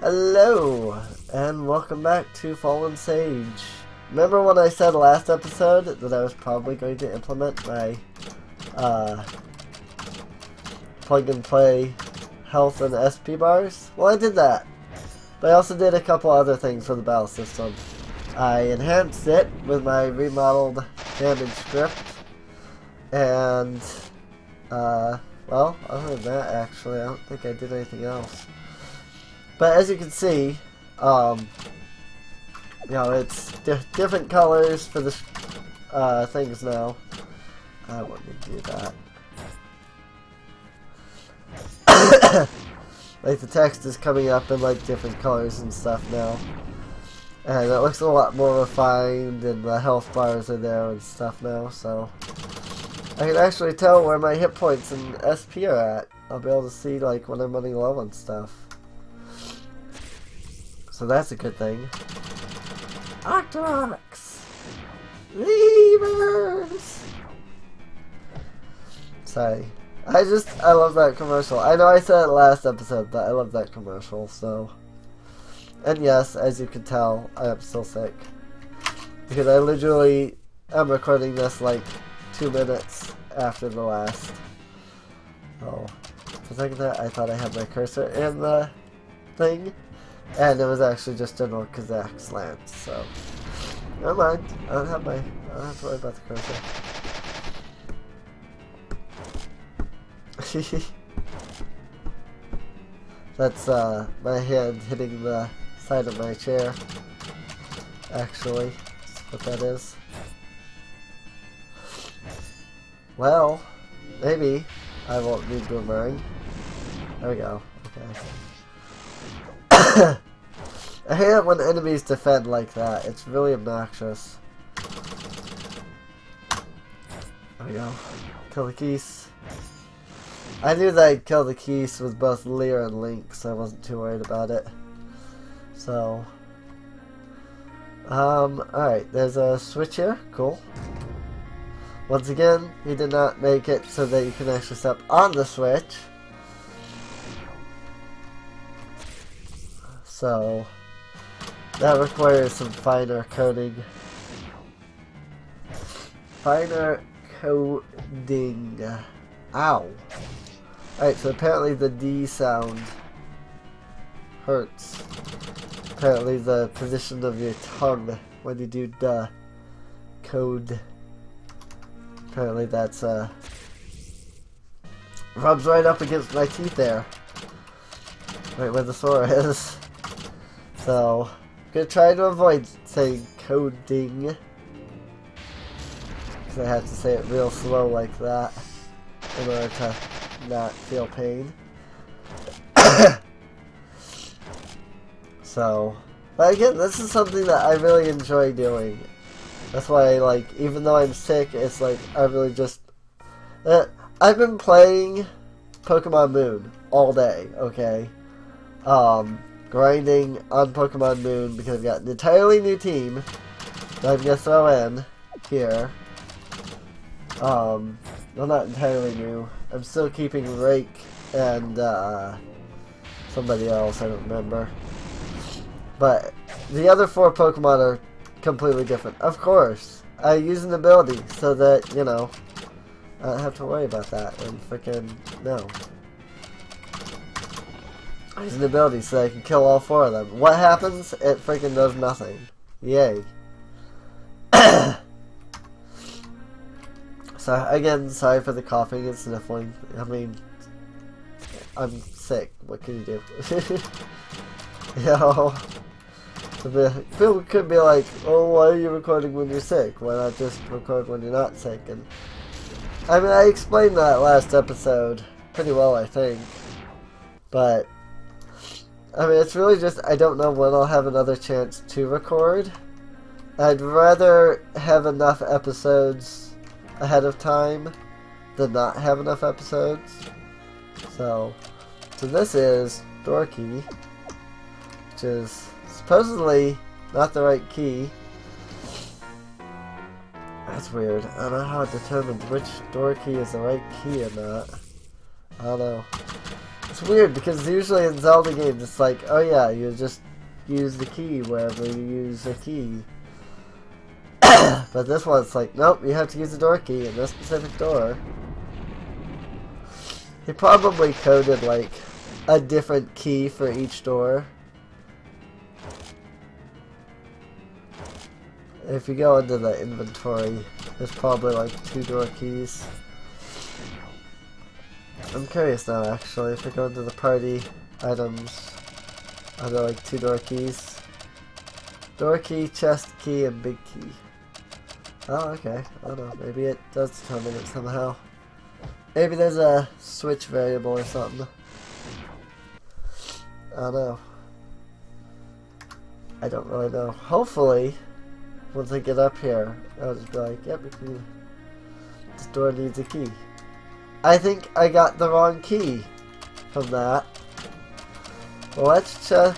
Hello, and welcome back to Fallen Sage. Remember when I said last episode that I was probably going to implement my uh, plug and play health and SP bars? Well, I did that. But I also did a couple other things for the battle system. I enhanced it with my remodeled damage script, and, uh, well, other than that, actually, I don't think I did anything else. But as you can see, um, you know, it's di different colors for the uh, things now. I want to do that. like the text is coming up in like different colors and stuff now. And it looks a lot more refined and the health bars are there and stuff now, so I can actually tell where my hit points and SP are at. I'll be able to see like when I'm running low on stuff. So that's a good thing. Octorox! Levers! Sorry. I just, I love that commercial. I know I said it last episode, but I love that commercial, so. And yes, as you can tell, I am still sick. Because I literally am recording this like two minutes after the last. Oh. For a second there, I thought I had my cursor in the thing. And it was actually just General Kazak's lance, so. Never mind. I don't have my. I don't have to worry about the cursor. That's uh, my hand hitting the side of my chair. Actually, that's what that is. Well, maybe I won't need boomerang. There we go. I hate it when enemies defend like that. It's really obnoxious. There we go. Kill the keys. I knew that I'd kill the keys with both Lear and Link, so I wasn't too worried about it. So, um, alright, there's a switch here. Cool. Once again, he did not make it so that you can actually step on the switch. So, that requires some finer coding. Finer coding. Ow. Alright, so apparently the D sound hurts. Apparently the position of your tongue when you do the code. Apparently that's uh rubs right up against my teeth there. Right where the sore is. So I'm gonna try to avoid saying coding. Because I have to say it real slow like that in order to not feel pain. so, but again, this is something that I really enjoy doing. That's why, like, even though I'm sick, it's like, I really just... Uh, I've been playing Pokemon Moon all day, okay? Um, grinding on Pokemon Moon because I've got an entirely new team that I'm gonna throw in here. Um, well, not entirely new. I'm still keeping Rake and uh, somebody else, I don't remember. But the other four Pokemon are completely different. Of course, I use an ability so that, you know, I don't have to worry about that and freaking no. Use an ability so I can kill all four of them. What happens? It freaking does nothing. Yay. so again, sorry for the coughing and sniffling. I mean, I'm sick. What can you do? you know, people could be like, "Oh, why are you recording when you're sick? Why not just record when you're not sick?" And I mean, I explained that last episode pretty well, I think. But I mean, it's really just I don't know when I'll have another chance to record. I'd rather have enough episodes ahead of time than not have enough episodes. So, so this is door key, which is supposedly not the right key. That's weird. I don't know how it determines which door key is the right key or not. I don't know. It's weird because usually in Zelda games it's like, oh yeah, you just use the key wherever you use a key. but this one it's like, nope, you have to use the door key in this specific door. He probably coded like a different key for each door. If you go into the inventory, there's probably like two door keys. I'm curious now actually, if I go into the party items, are there like two door keys? Door key, chest key, and big key. Oh, okay. I don't know. Maybe it does determine it somehow. Maybe there's a switch variable or something. I don't know. I don't really know. Hopefully, once I get up here, I'll just be like, yep, can, this door needs a key. I think I got the wrong key from that. Let's check.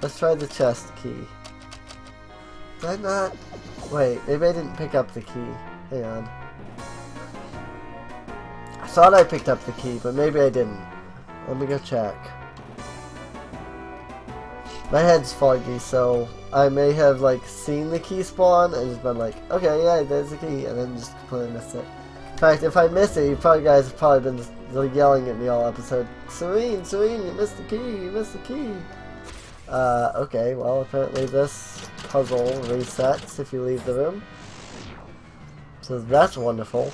Let's try the chest key. Did I not? Wait, maybe I didn't pick up the key. Hang on. I thought I picked up the key, but maybe I didn't. Let me go check. My head's foggy, so I may have like seen the key spawn and just been like, okay, yeah, there's the key, and then just completely missed it. In fact, if I missed it, you probably guys have probably been yelling at me all episode. Sureen, Sureen, you missed the key, you missed the key. Uh, okay, well, apparently this puzzle resets if you leave the room. So that's wonderful.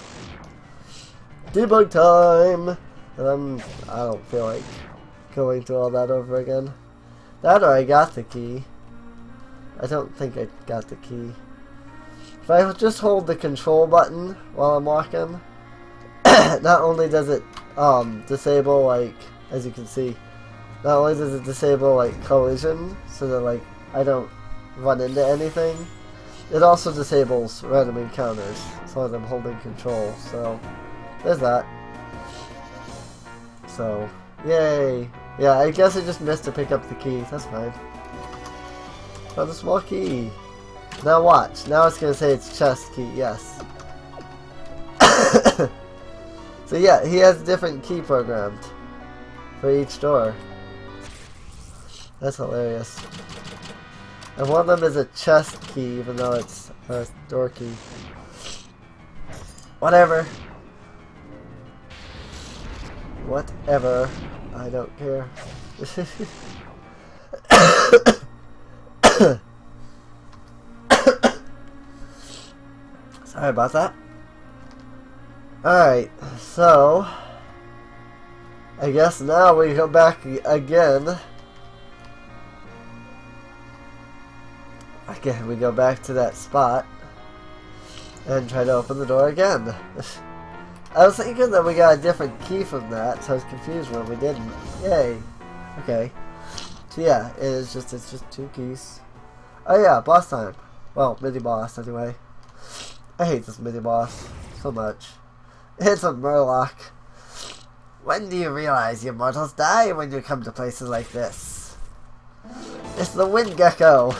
Debug time! And I'm, I don't feel like going through all that over again. That or I got the key. I don't think I got the key. If I just hold the control button while I'm walking, not only does it um, disable, like, as you can see, not only does it disable, like, collision, so that, like, I don't run into anything, it also disables random encounters, as long as I'm holding control, so, there's that. So, yay! Yeah, I guess I just missed to pick up the key, that's fine. Found a small key! Now watch, now it's gonna say it's chest key, yes. so yeah, he has different key programmed for each door. That's hilarious. And one of them is a chest key, even though it's a door key. Whatever. Whatever. I don't care. Sorry about that. Alright, so... I guess now we go back again. Again, we go back to that spot. And try to open the door again. I was thinking that we got a different key from that, so I was confused when we didn't. Yay. Okay. So yeah, it is just, it's just two keys. Oh yeah, boss time. Well, mini boss anyway. I hate this mini boss so much. It's a Murloc. When do you realize your mortals die when you come to places like this? It's the Wind Gecko.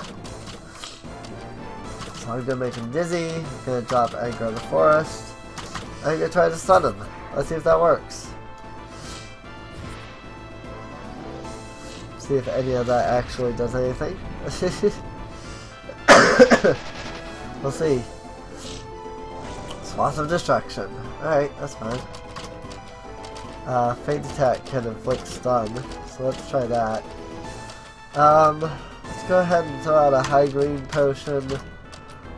So I'm gonna make him dizzy. I'm gonna drop Anchor in the Forest. I'm gonna try to stun him. Let's see if that works. See if any of that actually does anything. we'll see. Lots of destruction. Alright, that's fine. Uh, faint attack can inflict stun, so let's try that. Um, let's go ahead and throw out a high green potion.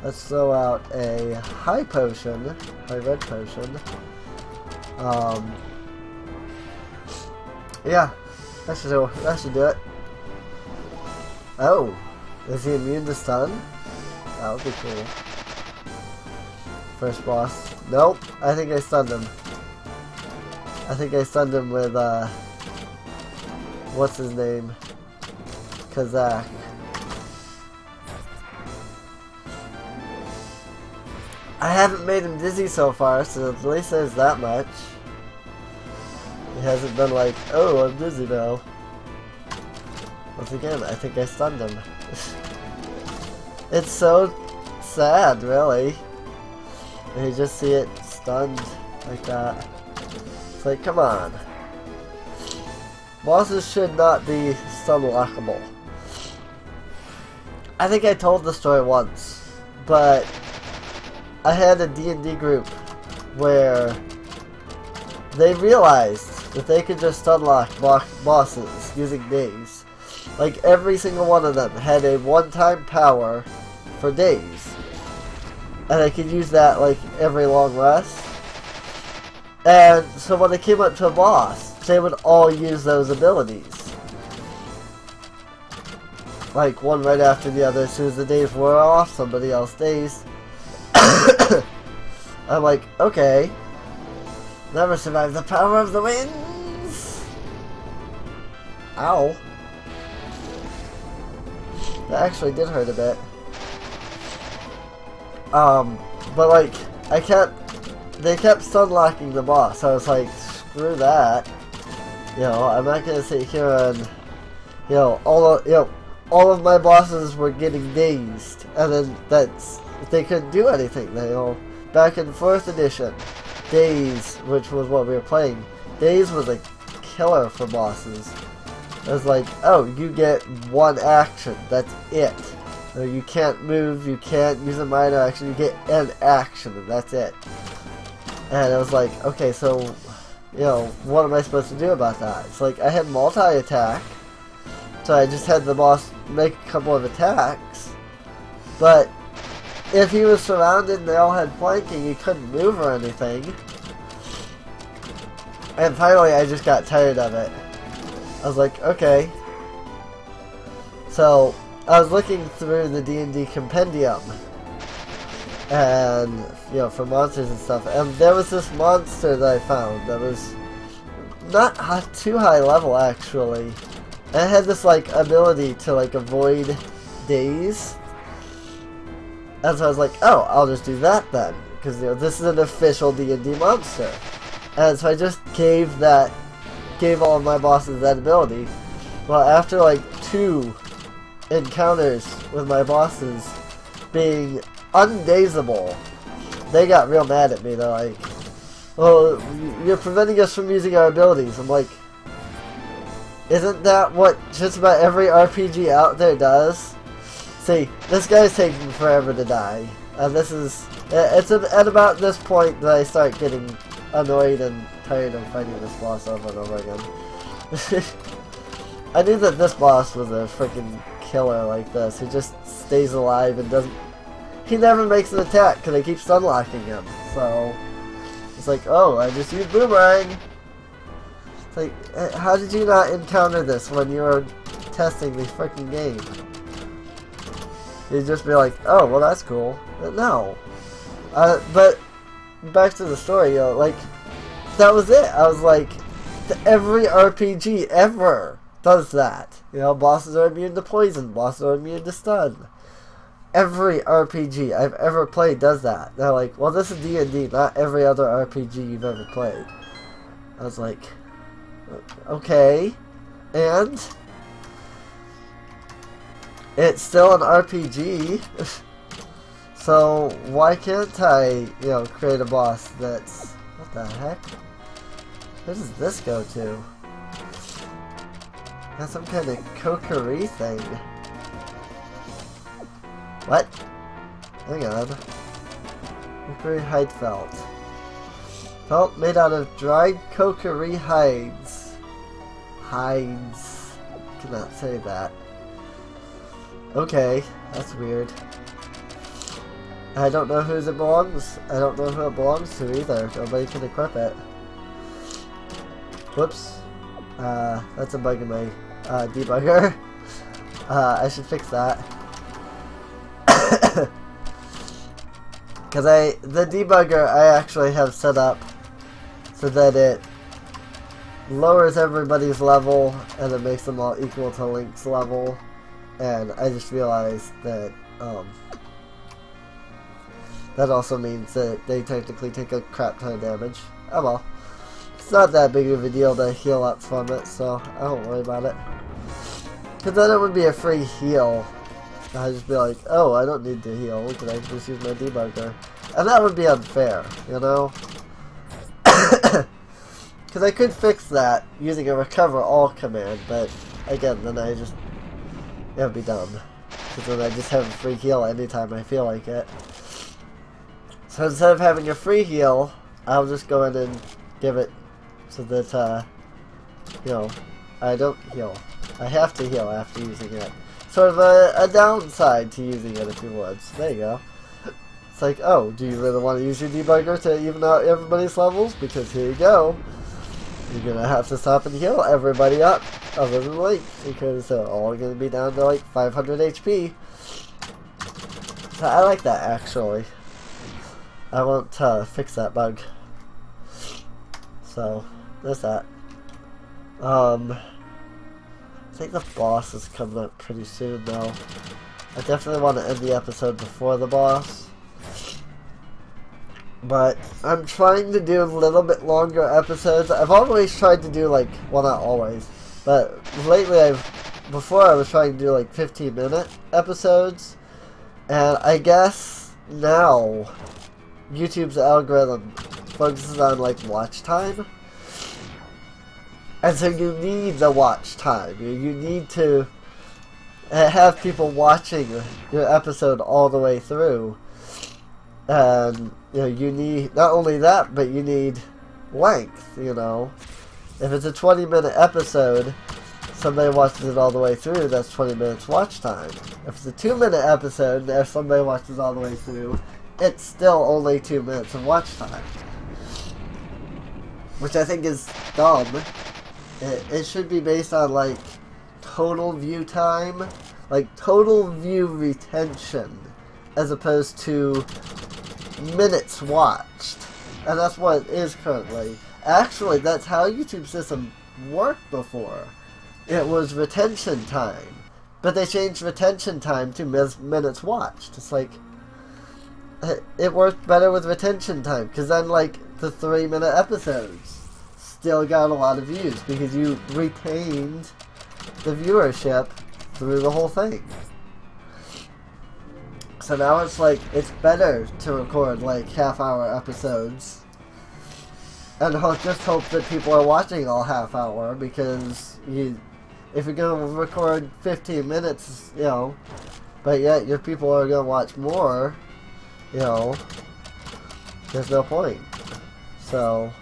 Let's throw out a high potion, high red potion. Um, yeah, that should that should do it. Oh, is he immune to stun? That would be cool. First boss. Nope, I think I stunned him. I think I stunned him with, uh... What's his name? Kazak. I haven't made him dizzy so far, so at least there's that much. He hasn't been like, oh, I'm dizzy now. Once again, I think I stunned him. it's so sad, really. And you just see it stunned like that. It's like, come on. bosses should not be stun lockable. I think I told the story once, but I had a D&D group where they realized that they could just unlock bosses using daze. Like every single one of them had a one-time power for daze. And I could use that like every long rest. And so when they came up to a boss, they would all use those abilities. Like one right after the other, as soon as the daze wore off, somebody else daze. I'm like, okay. Never survive the power of the winds! Ow. That actually did hurt a bit. Um, but like, I kept, they kept stun locking the boss, I was like, screw that. You know, I'm not gonna sit here and, you know, all of, you know, all of my bosses were getting dazed, and then that's, they couldn't do anything, They all Back in 4th edition, Daze, which was what we were playing, Daze was a killer for bosses. It was like, oh, you get one action, that's it. You can't move, you can't use a minor action, you get an action, and that's it. And I was like, okay, so, you know, what am I supposed to do about that? It's like, I had multi-attack, so I just had the boss make a couple of attacks, but if he was surrounded and they all had flanking, he couldn't move or anything. And finally, I just got tired of it. I was like, okay. So, I was looking through the D&D compendium. And, you know, for monsters and stuff. And there was this monster that I found that was not too high level, actually. And it had this, like, ability to, like, avoid daze. And so I was like, oh, I'll just do that then. Because, you know, this is an official D&D monster. And so I just gave that, gave all of my bosses that ability. Well, after like two encounters with my bosses being undazable, they got real mad at me. They're like, well, you're preventing us from using our abilities. I'm like, isn't that what just about every RPG out there does? See, this guy's taking forever to die. And this is... It's at about this point that I start getting annoyed and tired of fighting this boss over and over again. I knew that this boss was a freaking killer like this. He just stays alive and doesn't... He never makes an attack because I keep stunlocking him. So... It's like, oh, I just used Boomerang! It's like, eh, how did you not encounter this when you were testing the freaking game? You'd just be like, oh, well that's cool. But no. Uh, but, back to the story, you know, like, that was it. I was like, every RPG ever does that. You know, bosses are immune to poison, bosses are immune to stun. Every RPG I've ever played does that. They're like, well, this is D&D, not every other RPG you've ever played. I was like, okay, and it's still an RPG. so why can't I, you know, create a boss that's what the heck? Where does this go to? Got some kind of cokery thing. What? Hang on. Cokery hide felt. Felt made out of dried cokery hides. Hides. Cannot say that. Okay, that's weird. I don't know whose it belongs. I don't know who it belongs to either. Nobody can equip it. Whoops. Uh, that's a bug in my uh, debugger. Uh, I should fix that. Because I, the debugger I actually have set up so that it lowers everybody's level and it makes them all equal to Link's level and I just realized that um, that also means that they technically take a crap ton of damage. Oh well. It's not that big of a deal to heal up from it, so I don't worry about it. Because then it would be a free heal. I'd just be like, oh, I don't need to heal, because I can just use my debugger. And that would be unfair, you know? Because I could fix that using a recover all command, but again, then I just, it would be dumb. Because then I just have a free heal anytime I feel like it. So instead of having a free heal, I'll just go in and give it so that, uh, you know, I don't heal. I have to heal after using it. Sort of a, a downside to using it if you would. So there you go. It's like, oh, do you really want to use your debugger to even out everybody's levels? Because here you go. You're gonna have to stop and heal everybody up, other than Link, because they're all gonna be down to like 500 HP. So I like that actually. I want to fix that bug. So, there's that. Um, I think the boss is coming up pretty soon though. I definitely want to end the episode before the boss. But I'm trying to do a little bit longer episodes. I've always tried to do like, well not always, but lately I've, before I was trying to do like 15 minute episodes. And I guess now YouTube's algorithm focuses on like watch time. And so you need the watch time. You, need to have people watching your episode all the way through. And you know, you need not only that, but you need length, you know. If it's a 20 minute episode, somebody watches it all the way through, that's 20 minutes watch time. If it's a 2 minute episode, if somebody watches all the way through, it's still only 2 minutes of watch time. Which I think is dumb. It, it should be based on, like, total view time, like, total view retention, as opposed to minutes watched. And that's what it is currently. Actually, that's how YouTube system worked before. It was retention time. But they changed retention time to minutes watched. It's like, it worked better with retention time. Because then, like, the three minute episodes still got a lot of views. Because you retained the viewership through the whole thing. So now it's like, it's better to record like half hour episodes. And just hope that people are watching all half hour because you, if you're to record 15 minutes, you know, but yet your people are going to watch more, you know, there's no point. So,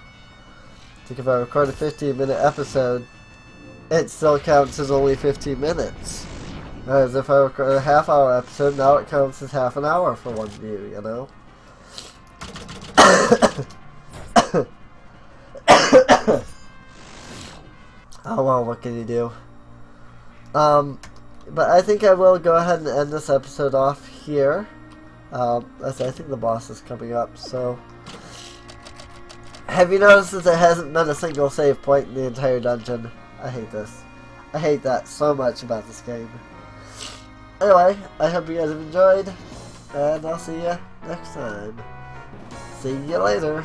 Think if I record a 15 minute episode, it still counts as only 15 minutes. As if I record a half hour episode, now it counts as half an hour for one view, you know? oh well, what can you do? Um, but I think I will go ahead and end this episode off here. Um, I think the boss is coming up, so... Have you noticed that there hasn't been a single save point in the entire dungeon? I hate this. I hate that so much about this game. Anyway, I hope you guys have enjoyed, and I'll see you next time. See you later.